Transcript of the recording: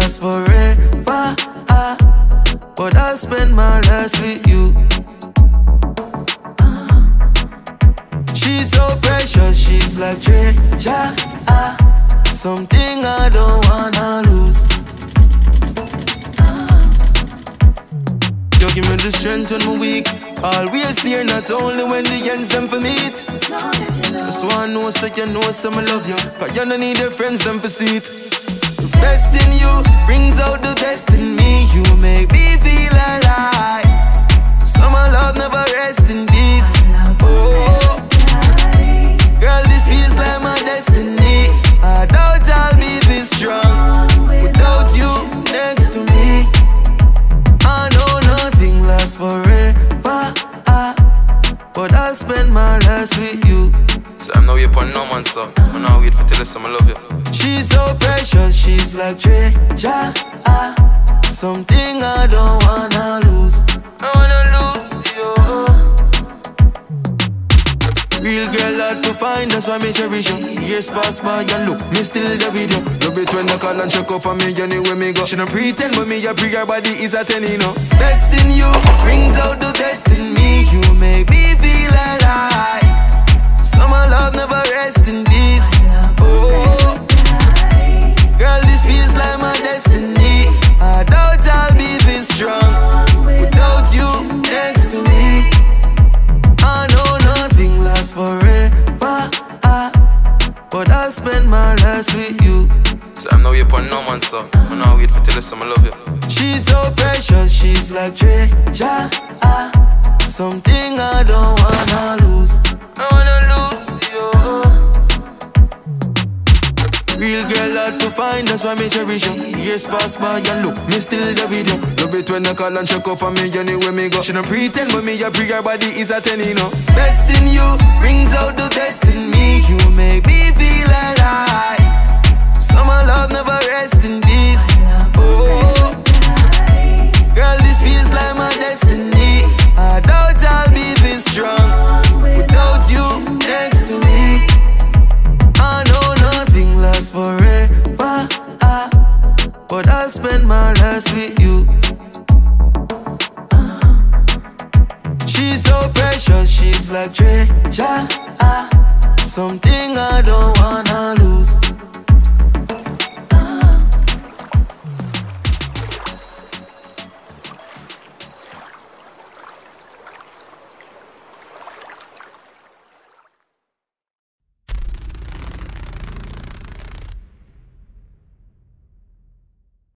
forever. Ah, but I'll spend my last with you. She's so precious, she's like treasure. Ah, something I don't wanna lose. You give me the strength when I'm weak. Always there, not only when the ends them for meet. Just one know I so you know some love you. Cause you don't need your friends them for. The best in you brings out the best in me. You make me feel alive. Summer love never rest in peace. Oh, girl, this feels like my destiny. I doubt I'll be this strong without you next to me. I know nothing lasts forever. But I'll spend my last with you. I'm now here upon no man, so I'm now wait for tell you some I love you. She's so precious, she's like treasure. Something I don't wanna lose. I wanna lose you. Real girl hard to find, that's why me cherish you. Years pass by and look, me still there with you. Love it when they call and check up on me anywhere me go. She don't pretend, but me a pre body is a ten, you know. Best in you rest in peace. Oh, girl, this feels like my destiny. I doubt I'll be this strong without you next to me. I know nothing lasts forever. But I'll spend my last with you. So I'm now here upon no man, so I'm now wait for tell you some I love you. She's so precious, she's like treasure. Something I don't wanna lose. I wanna Real girl hard to find, that's why me cherish you. Years pass by and look, me still with you. Love it when they call and check up on me anywhere me go. She don't pretend, but me pre her body is a ten, you know. Best in you brings out the best in me. You make me feel alive. Spend my last with you. Uh-huh. She's so precious, she's like treasure. Something I don't wanna.